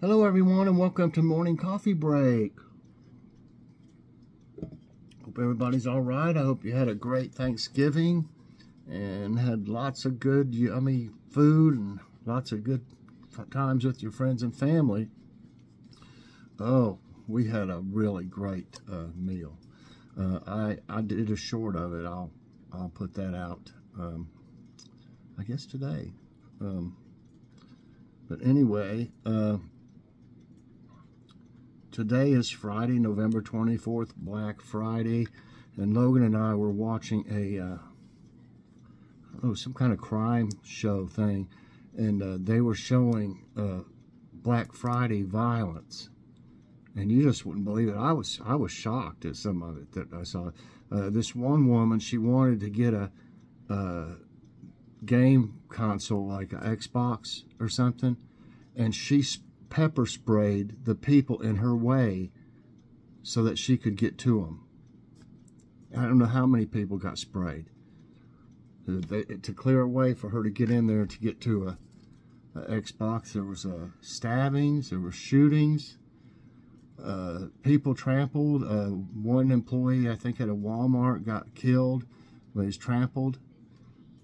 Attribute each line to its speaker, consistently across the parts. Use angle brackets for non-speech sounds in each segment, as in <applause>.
Speaker 1: Hello, everyone, and welcome to Morning Coffee Break. Hope everybody's all right. I hope you had a great Thanksgiving and had lots of good, yummy food and lots of good times with your friends and family. Oh, we had a really great uh, meal. Uh, I I did a short of it. I'll I'll put that out. Um, I guess today. Um, but anyway, uh, Today is Friday, November 24th, Black Friday, and Logan and I were watching a, uh, oh, some kind of crime show thing, and uh, they were showing uh, Black Friday violence, and you just wouldn't believe it. I was I was shocked at some of it that I saw. Uh, this one woman, she wanted to get a, a game console like an Xbox or something, and she pepper sprayed the people in her way so that she could get to them. I don't know how many people got sprayed to clear a way for her to get in there to get to a, a Xbox. There was uh, stabbings, there were shootings, uh, people trampled. Uh, one employee, I think, at a Walmart got killed. when He was trampled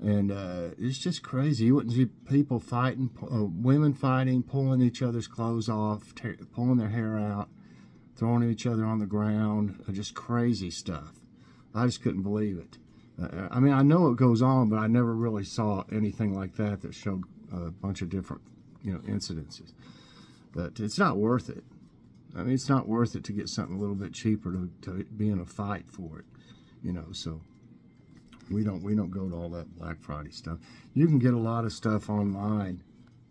Speaker 1: and uh, it's just crazy. You wouldn't see people fighting, uh, women fighting, pulling each other's clothes off, pulling their hair out, throwing each other on the ground, uh, just crazy stuff. I just couldn't believe it. Uh, I mean, I know it goes on, but I never really saw anything like that that showed a bunch of different, you know, incidences. But it's not worth it. I mean, it's not worth it to get something a little bit cheaper to, to be in a fight for it, you know, so we don't we don't go to all that Black Friday stuff. You can get a lot of stuff online,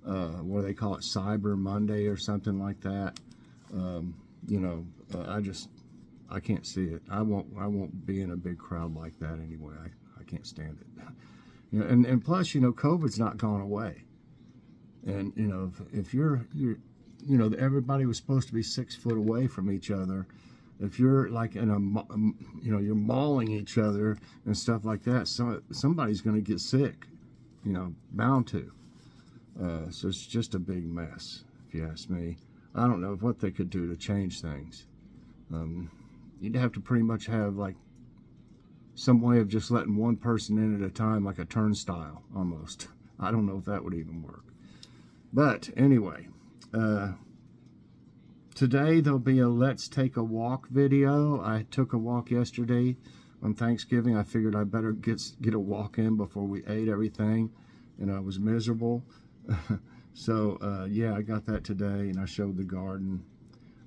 Speaker 1: uh, what do they call it Cyber Monday or something like that. Um, you know, uh, I just I can't see it. I won't I won't be in a big crowd like that anyway. I, I can't stand it. <laughs> You know, and and plus, you know, COVID's not gone away. And you know, if, if you're you're you know, everybody was supposed to be six foot away from each other if you're like in a you know you're mauling each other and stuff like that so somebody's going to get sick you know bound to. Uh, so it's just a big mess if you ask me. I don't know what they could do to change things. Um, you'd have to pretty much have like some way of just letting one person in at a time like a turnstile almost. I don't know if that would even work. But anyway uh, Today there'll be a let's take a walk video. I took a walk yesterday on Thanksgiving. I figured I better get get a walk in before we ate everything, and I was miserable. <laughs> so uh, yeah, I got that today, and I showed the garden.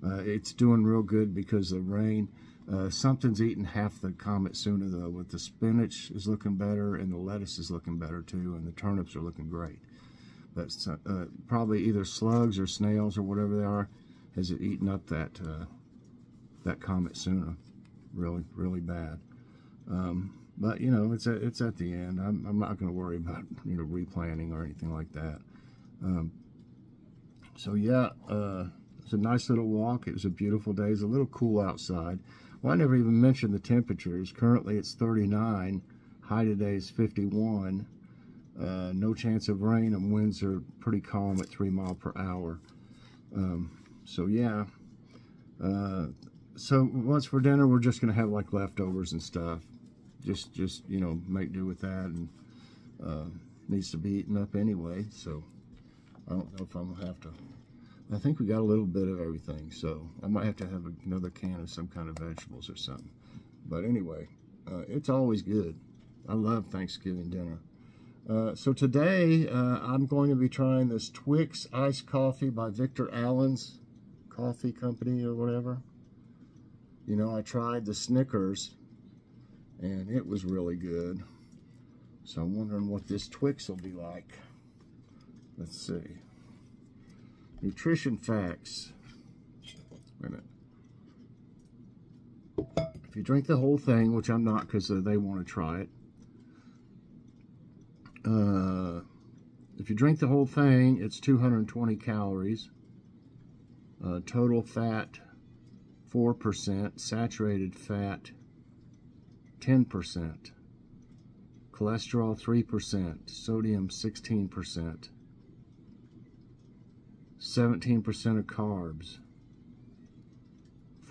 Speaker 1: Uh, it's doing real good because of the rain. Uh, something's eating half the Komatsuna though. With the spinach is looking better, and the lettuce is looking better too, and the turnips are looking great. But uh, probably either slugs or snails or whatever they are has it eaten up that uh, that Komatsuna really really bad. Um, but you know it's a, it's at the end. I'm, I'm not going to worry about you know replanting or anything like that. Um, so yeah uh, it's a nice little walk. It was a beautiful day. It's a little cool outside. Well I never even mentioned the temperatures. Currently it's 39 high today is 51 uh, no chance of rain. And winds are pretty calm at 3 mile per hour. Um, so yeah. Uh, so once for dinner, we're just gonna have like leftovers and stuff. Just, just you know, make do with that, and uh, needs to be eaten up anyway. So I don't know if I'm gonna have to. I think we got a little bit of everything, so I might have to have another can of some kind of vegetables or something. But anyway, uh, it's always good. I love Thanksgiving dinner. Uh, so today, uh, I'm going to be trying this Twix iced coffee by Victor Allen's coffee company or whatever. You know, I tried the Snickers and it was really good. So I'm wondering what this Twix will be like. Let's see. Nutrition facts. Wait a minute. If you drink the whole thing, which I'm not because uh, they want to try it. Uh, if you drink the whole thing, it's 220 calories. Uh, total fat 4%, saturated fat 10%, cholesterol 3%, sodium 16%, 17% of carbs,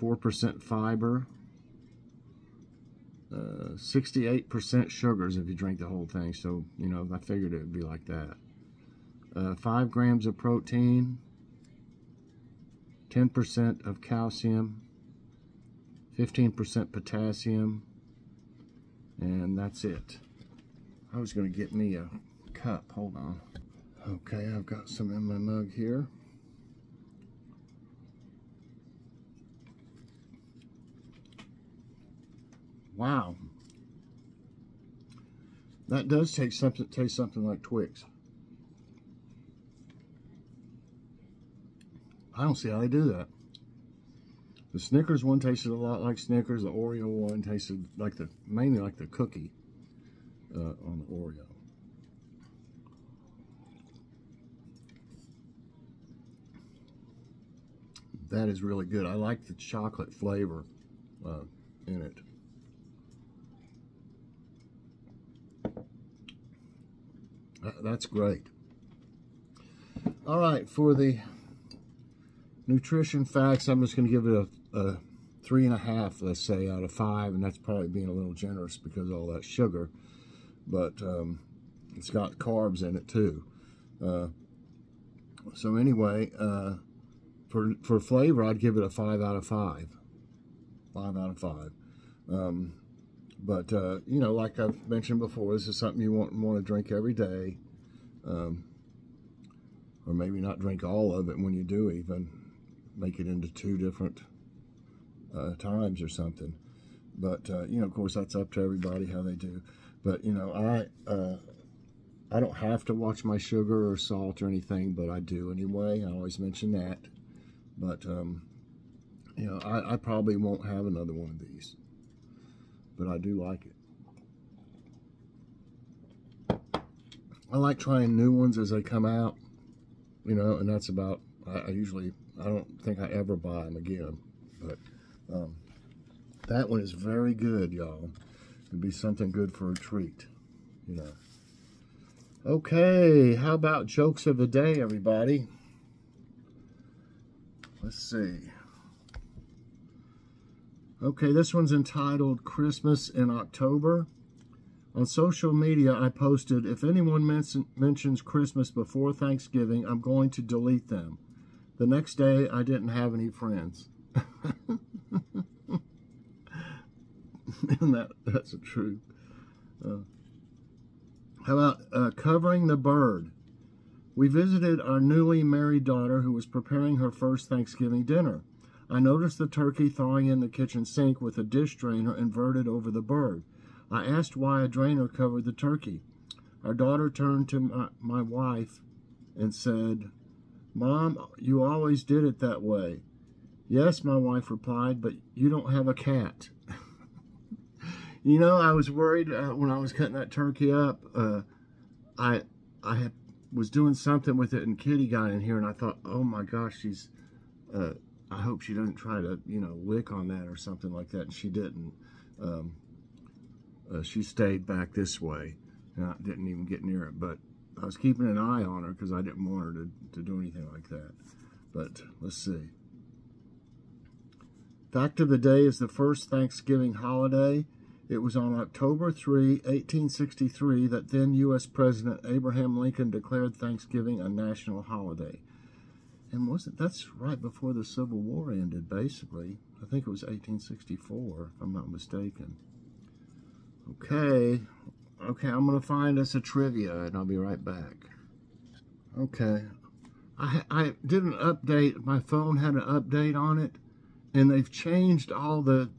Speaker 1: 4% fiber, 68% uh, sugars if you drink the whole thing. So, you know, I figured it would be like that. Uh, 5 grams of protein, 10% of calcium, 15% potassium, and that's it. I was going to get me a cup. Hold on. Okay, I've got some in my mug here. Wow. That does taste something taste something like Twix. I don't see how they do that. The Snickers one tasted a lot like Snickers. The Oreo one tasted like the mainly like the cookie uh, on the Oreo. That is really good. I like the chocolate flavor uh, in it. that's great. All right, for the nutrition facts, I'm just going to give it a, a, three and a half, let's say, out of five, and that's probably being a little generous because of all that sugar. But um, it's got carbs in it too. Uh, so anyway, uh, for for flavor, I'd give it a five out of five. Five out of five. Um, but, uh, you know, like I've mentioned before, this is something you want, want to drink every day. Um, or maybe not drink all of it when you do even. Make it into two different uh, times or something. But, uh, you know, of course, that's up to everybody how they do. But, you know, I... Uh, I don't have to watch my sugar or salt or anything, but I do anyway. I always mention that. But, um, you know, I, I probably won't have another one of these but I do like it. I like trying new ones as they come out, you know, and that's about, I, I usually, I don't think I ever buy them again, but um, that one is very good, y'all. It'd be something good for a treat, you know. Okay, how about jokes of the day, everybody? Let's see. Okay, this one's entitled Christmas in October. On social media, I posted, if anyone mentions Christmas before Thanksgiving, I'm going to delete them. The next day, I didn't have any friends. <laughs> and that, that's a truth. Uh, how about uh, covering the bird? We visited our newly married daughter who was preparing her first Thanksgiving dinner. I noticed the turkey thawing in the kitchen sink with a dish drainer inverted over the bird. I asked why a drainer covered the turkey. Our daughter turned to my, my wife and said, Mom, you always did it that way. Yes, my wife replied, but you don't have a cat. <laughs> you know, I was worried uh, when I was cutting that turkey up. Uh, I I had, was doing something with it, and Kitty got in here, and I thought, oh my gosh, she's uh, I hope she doesn't try to, you know, lick on that or something like that. And she didn't. Um, uh, she stayed back this way and I didn't even get near it. But I was keeping an eye on her because I didn't want her to, to do anything like that. But let's see. Fact of the day is the first Thanksgiving holiday. It was on October 3, 1863, that then U.S. President Abraham Lincoln declared Thanksgiving a national holiday and wasn't that's right before the Civil War ended, basically. I think it was 1864, if I'm not mistaken. Okay, okay, I'm gonna find us a trivia, and I'll be right back. Okay, I I did an update. My phone had an update on it, and they've changed all the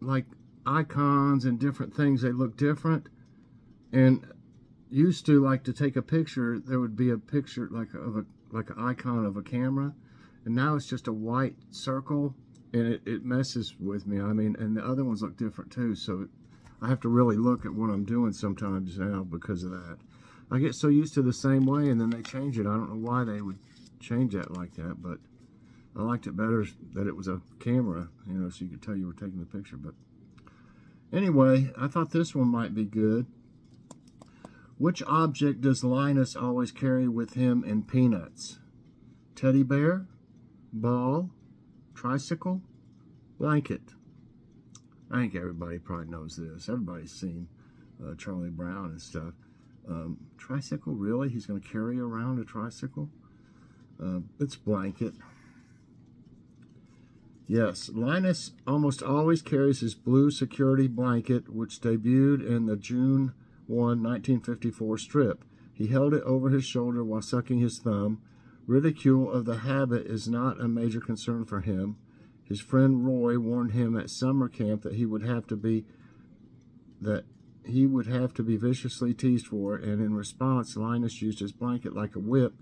Speaker 1: like icons and different things. They look different, and used to like to take a picture. There would be a picture like of a like an icon of a camera and now it's just a white circle and it, it messes with me I mean and the other ones look different too so I have to really look at what I'm doing sometimes now because of that. I get so used to the same way and then they change it. I don't know why they would change that like that but I liked it better that it was a camera you know so you could tell you were taking the picture but anyway I thought this one might be good. Which object does Linus always carry with him in Peanuts? teddy bear, ball, tricycle, blanket. I think everybody probably knows this. Everybody's seen uh, Charlie Brown and stuff. Um, tricycle, really? He's going to carry around a tricycle? Uh, it's blanket. Yes, Linus almost always carries his blue security blanket, which debuted in the June 1, 1954 strip. He held it over his shoulder while sucking his thumb. Ridicule of the habit is not a major concern for him. His friend Roy warned him at summer camp that he would have to be that he would have to be viciously teased for it, and in response, Linus used his blanket like a whip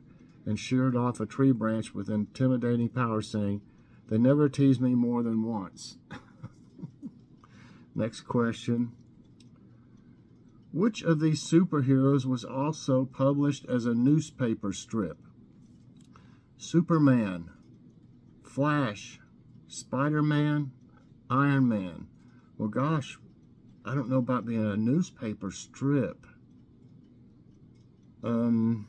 Speaker 1: and sheared off a tree branch with intimidating power, saying, They never teased me more than once. <laughs> Next question. Which of these superheroes was also published as a newspaper strip? Superman, Flash, Spider-Man, Iron Man. Well, gosh, I don't know about being a newspaper strip. Um,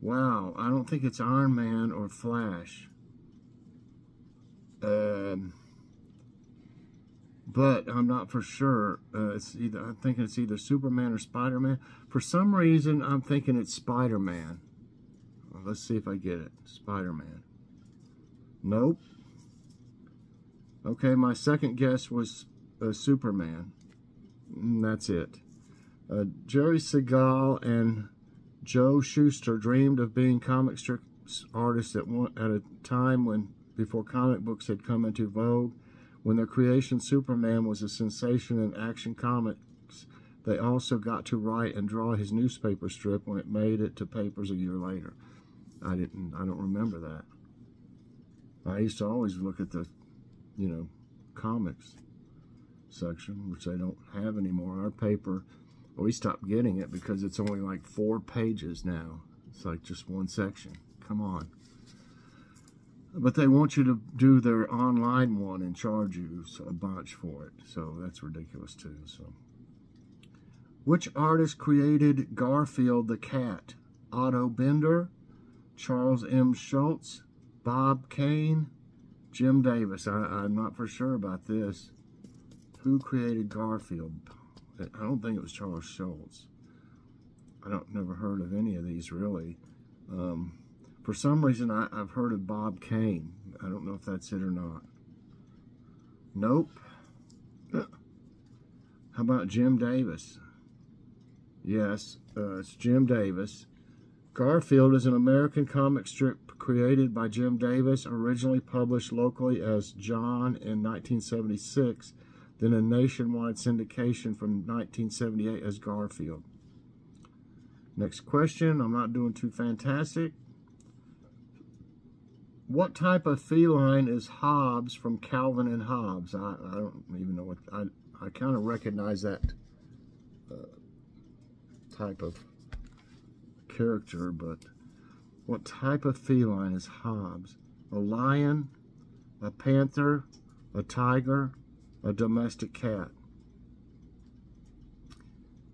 Speaker 1: wow, I don't think it's Iron Man or Flash. Um, but I'm not for sure. Uh, it's either I'm thinking it's either Superman or Spider-Man. For some reason, I'm thinking it's Spider-Man. Well, let's see if I get it. Spider-Man. Nope. Okay, my second guess was uh, Superman. And that's it. Uh, Jerry Siegel and Joe Shuster dreamed of being comic strip artists at, one, at a time when before comic books had come into vogue. When their creation Superman was a sensation in action comics, they also got to write and draw his newspaper strip when it made it to papers a year later. I didn't I don't remember that. I used to always look at the, you know, comics section, which they don't have anymore. Our paper, well, we stopped getting it because it's only like four pages now. It's like just one section. Come on. But they want you to do their online one and charge you a bunch for it. So that's ridiculous too. So, Which artist created Garfield the cat? Otto Bender, Charles M. Schulz, Bob Kane, Jim Davis. I, I'm not for sure about this. Who created Garfield? I don't think it was Charles Schulz. I don't never heard of any of these really. Um, for some reason, I, have heard of Bob Kane. I don't know if that's it or not. Nope. How about Jim Davis? Yes, uh, it's Jim Davis. Garfield is an American comic strip created by Jim Davis, originally published locally as Jon in 1976, then a nationwide syndication from 1978 as Garfield. Next question. I'm not doing too fantastic. What type of feline is Hobbes from Calvin and Hobbes? I, I don't even know what I I kind of recognize that uh, type of character, but what type of feline is Hobbes? A lion, a panther, a tiger, a domestic cat?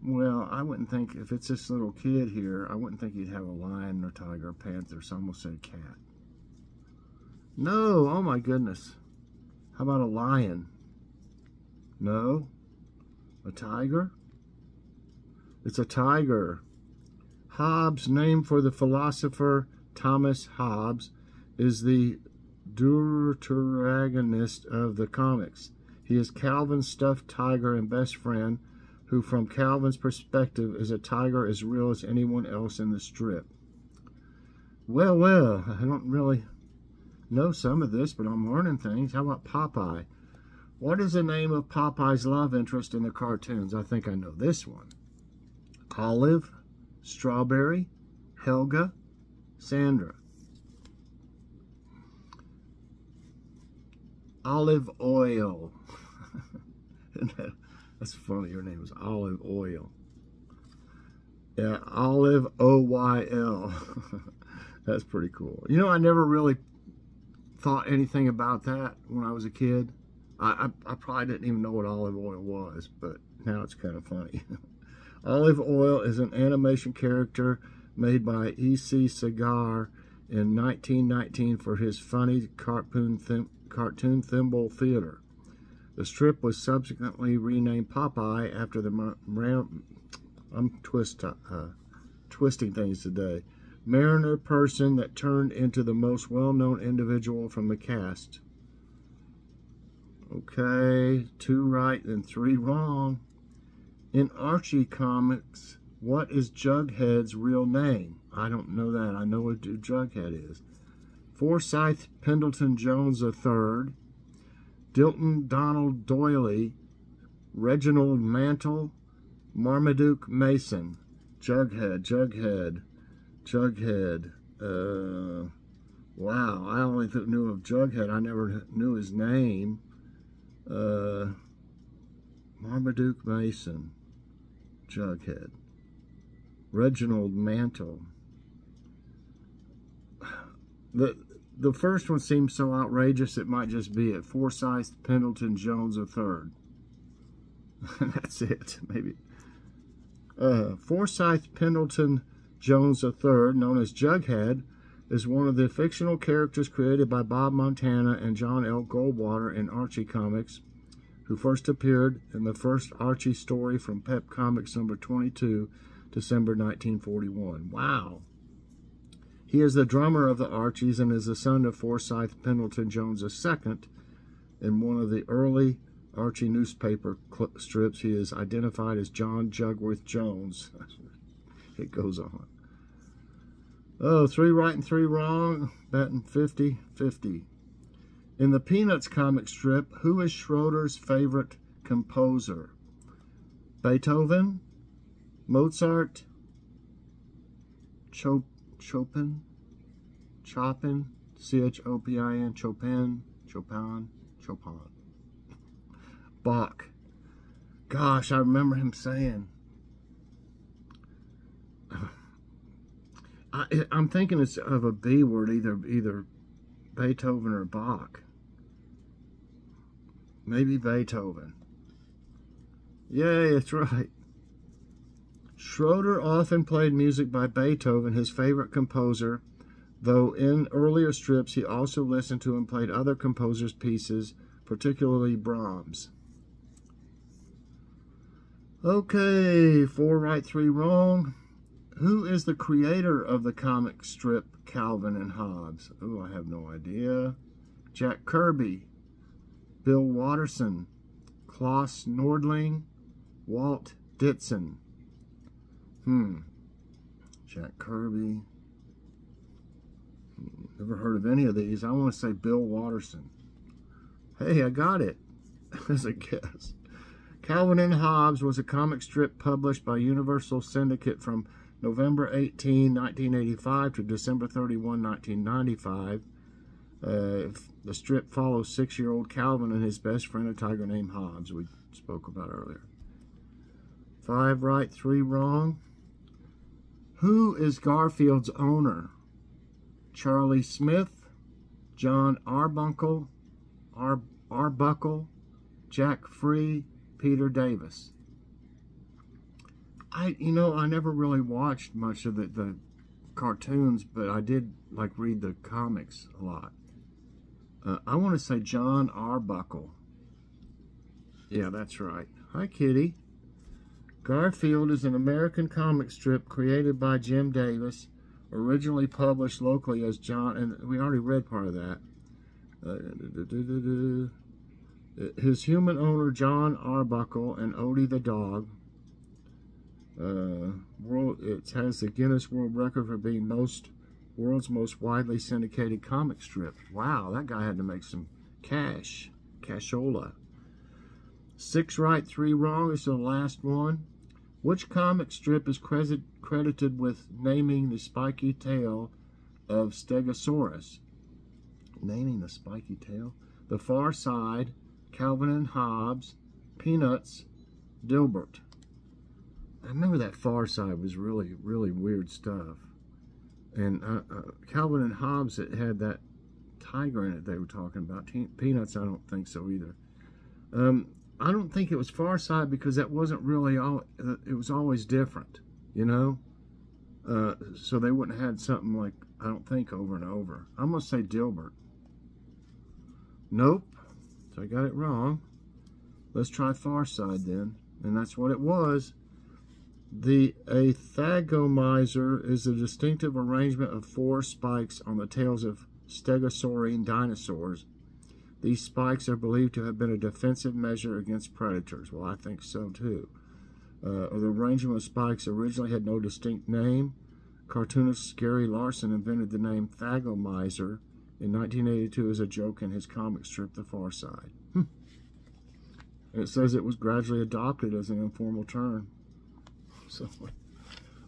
Speaker 1: Well, I wouldn't think, if it's this little kid here, I wouldn't think he'd have a lion or tiger or panther, so I almost said cat. No, oh my goodness. How about a lion? No. A tiger? It's a tiger. Hobbes, name for the philosopher Thomas Hobbes, is the deuteragonist of the comics. He is Calvin's stuffed tiger and best friend, who from Calvin's perspective is a tiger as real as anyone else in the strip. Well, well, I don't really know some of this, but I'm learning things. How about Popeye? What is the name of Popeye's love interest in the cartoons? I think I know this one. Olive, Strawberry, Helga, Sandra. Olive Oyl. <laughs> That's funny. Her name is Olive Oil. Yeah, Olive O Y L. <laughs> That's pretty cool. You know, I never really thought anything about that when I was a kid. I, I, I probably didn't even know what olive oil was, but now it's kind of funny. <laughs> olive Oyl is an animation character made by E.C. Segar in 1919 for his funny cartoon, thim cartoon Thimble Theater. The strip was subsequently renamed Popeye after the I'm twist, uh, twisting things today. Mariner person that turned into the most well-known individual from the cast. Okay, two right and three wrong. In Archie comics, what is Jughead's real name? I don't know that. I know what Jughead is. Forsyth Pendleton Jones III, Dilton Donald Doyley, Reginald Mantle, Marmaduke Mason, Jughead, Jughead, Jughead. Uh, wow, I only knew of Jughead. I never knew his name. Uh, Marmaduke Mason, Jughead. Reginald Mantle. The the first one seems so outrageous it might just be it. Forsyth Pendleton Jones a third. <laughs> That's it, maybe. Uh, Forsyth Pendleton Jones III, known as Jughead, is one of the fictional characters created by Bob Montana and John L. Goldwater in Archie Comics, who first appeared in the first Archie story from Pep Comics number 22, December 1941. Wow. He is the drummer of the Archies and is the son of Forsyth Pendleton Jones II. In one of the early Archie newspaper strips, he is identified as John Jugworth Jones. <laughs> it goes on. Oh, three right and three wrong. Betting 50 50. In the Peanuts comic strip, who is Schroeder's favorite composer? Beethoven? Mozart? Chopin? Chopin, Chopin, C-H-O-P-I-N, Chopin, Chopin, Chopin. Bach. Gosh, I remember him saying. <sighs> I, am thinking it's of a B word, either either Beethoven or Bach. Maybe Beethoven. Yay, that's right. Schroeder often played music by Beethoven, his favorite composer, though in earlier strips he also listened to and played other composers' pieces, particularly Brahms. Okay, four right, three wrong. Who is the creator of the comic strip Calvin and Hobbes? Oh, I have no idea. Jack Kirby, Bill Watterson, Klaus Nordling, Walt Ditson. Hmm. Jack Kirby. Never heard of any of these. I want to say Bill Watterson. Hey, I got it <laughs> as a guess. Calvin and Hobbes was a comic strip published by Universal Syndicate from November 18, 1985 to December 31, 1995. Uh, the strip follows six-year-old Calvin and his best friend, a tiger named Hobbes, we spoke about earlier. Five right, three wrong. Who is Garfield's owner? Charlie Smith, Jon Arbuckle, Ar Arbuckle, Jack Free, Peter Davis. I, you know, I never really watched much of the, the cartoons, but I did like read the comics a lot. Uh, I want to say Jon Arbuckle. Yeah, that's right. Hi, Kitty. Garfield is an American comic strip created by Jim Davis, originally published locally as John, and we already read part of that. Uh, his human owner, John Arbuckle, and Odie the dog. Uh, world, it has the Guinness World Record for being most world's most widely syndicated comic strip. Wow, that guy had to make some cash, cashola. Six right, three wrong is the last one. Which comic strip is credited with naming the spiky tail of Stegosaurus? Naming the spiky tail? The Far Side, Calvin and Hobbes, Peanuts, Dilbert. I remember that Far Side was really, really weird stuff. And uh, uh, Calvin and Hobbes it had that tiger in it they were talking about. Peanuts, I don't think so either. Um, I don't think it was Far Side because that wasn't really all. It was always different, you know. Uh, so they wouldn't have had something like I don't think over and over. I'm to say Dilbert. Nope. So I got it wrong. Let's try far side then. And that's what it was. The Athagomizer is a distinctive arrangement of four spikes on the tails of stegosaurine dinosaurs. These spikes are believed to have been a defensive measure against predators. Well, I think so too. Uh, the arrangement of spikes originally had no distinct name. Cartoonist Gary Larson invented the name Thagomizer in 1982 as a joke in his comic strip The Far Side. <laughs> It says it was gradually adopted as an informal term. So,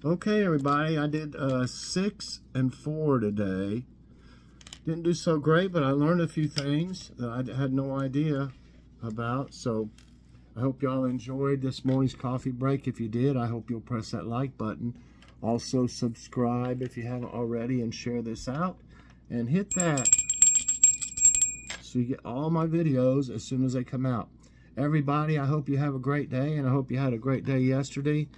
Speaker 1: okay, everybody, I did uh, six and four today. Didn't do so great, but I learned a few things that I had no idea about. So, I hope y'all enjoyed this morning's coffee break. If you did, I hope you'll press that like button. Also, subscribe if you haven't already and share this out. And hit that so you get all my videos as soon as they come out. Everybody, I hope you have a great day, and I hope you had a great day yesterday.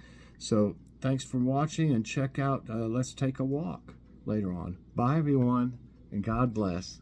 Speaker 1: So thanks for watching, and check out uh, Let's Take a Walk later on. Bye, everyone, and God bless.